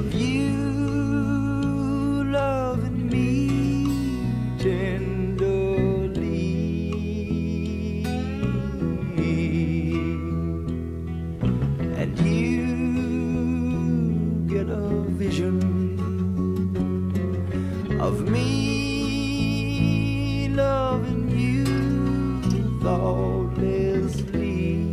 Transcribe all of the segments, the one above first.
of you of me loving you thoughtlessly.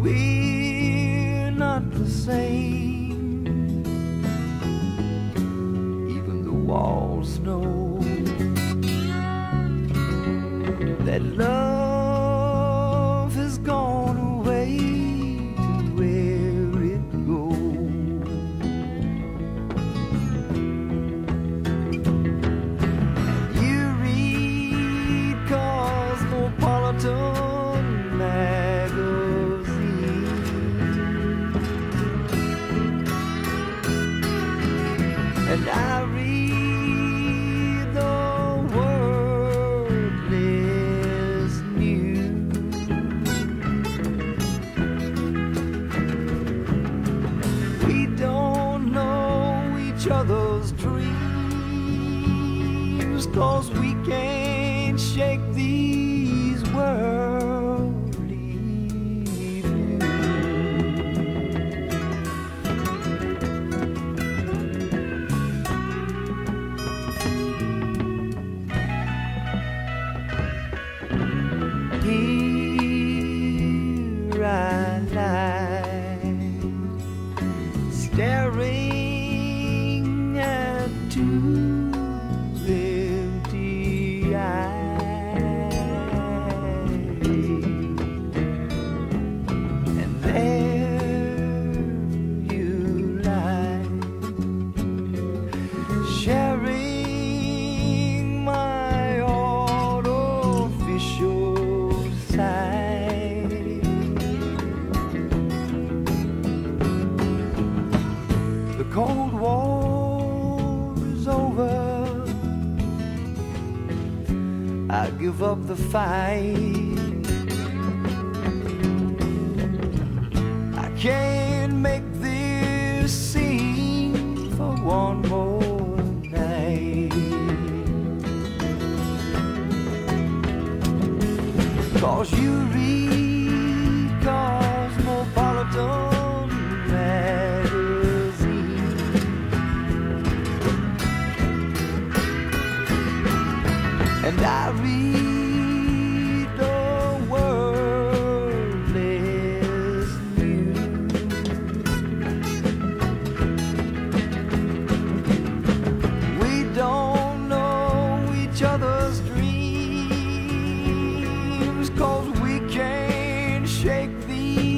We're not the same. Even the walls know that love and I read the wordless news. We don't know each other's dreams Cause we can't shake these worldly Here I lie staring at two I give up the fight. I can't make this scene for one more night. Cause you read I read the. We don't know each other's we can't shake these.